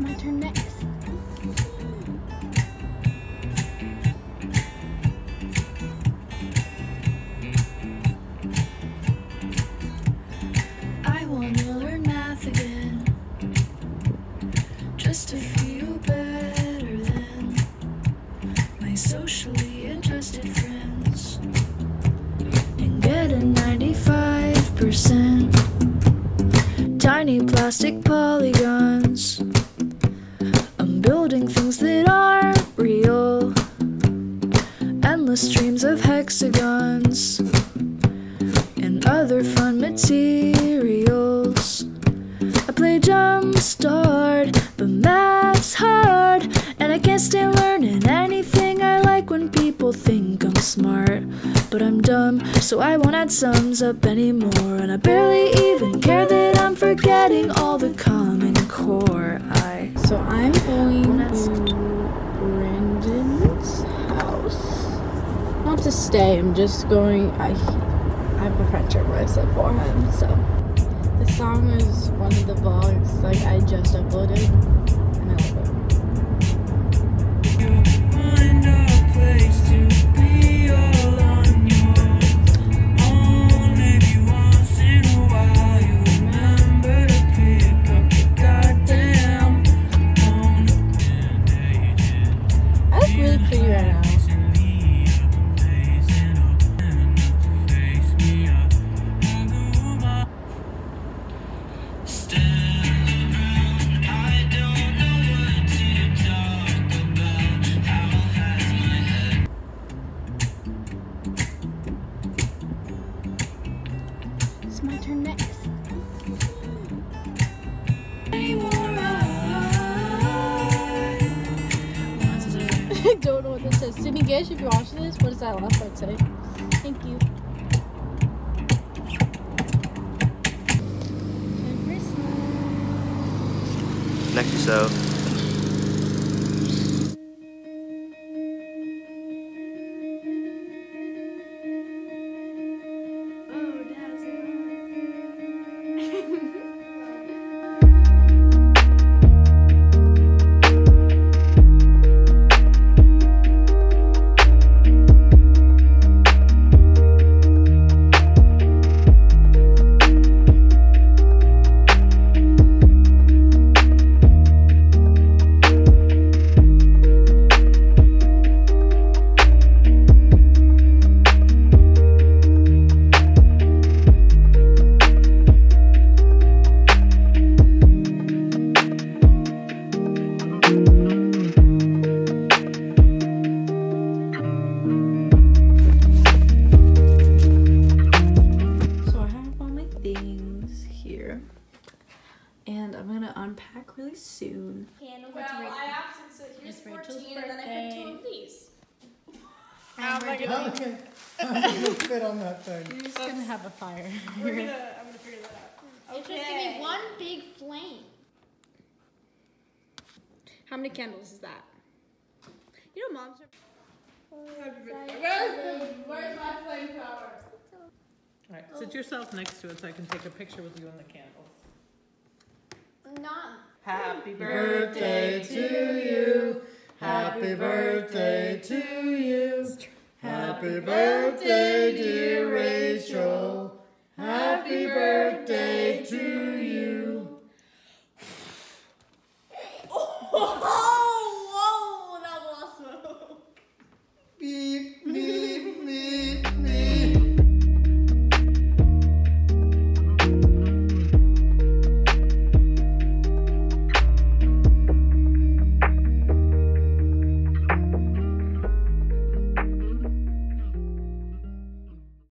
my turn next. I wanna learn math again. Just to feel better than my socially interested friends. And get a 95%. Tiny plastic polygons. Building things that aren't real. Endless streams of hexagons dumb, so I won't add sums up anymore. And I barely even care that I'm forgetting all the common core. I So I'm going to Brandon's house. Not to stay. I'm just going. I I have a friendship bracelet for him. So the song is one of the vlogs like I just uploaded, I don't know what this says. Sidney Gish, if you're watching this, what does that last part say? Thank you. Next so. Really soon. Well, I asked it, so here's It's Rachel's 14, and then I picked two of these. And we're doing, fit on that thing. we're just gonna have a fire. We're gonna, I'm gonna figure that out. It's just gonna be one big flame. How many candles is that? You know, moms are. My flame power. All right, sit yourself next to it so I can take a picture with you and the candles. Not. Happy birthday to you. Happy birthday to you. Happy birthday, dear Rachel. Happy birthday to you.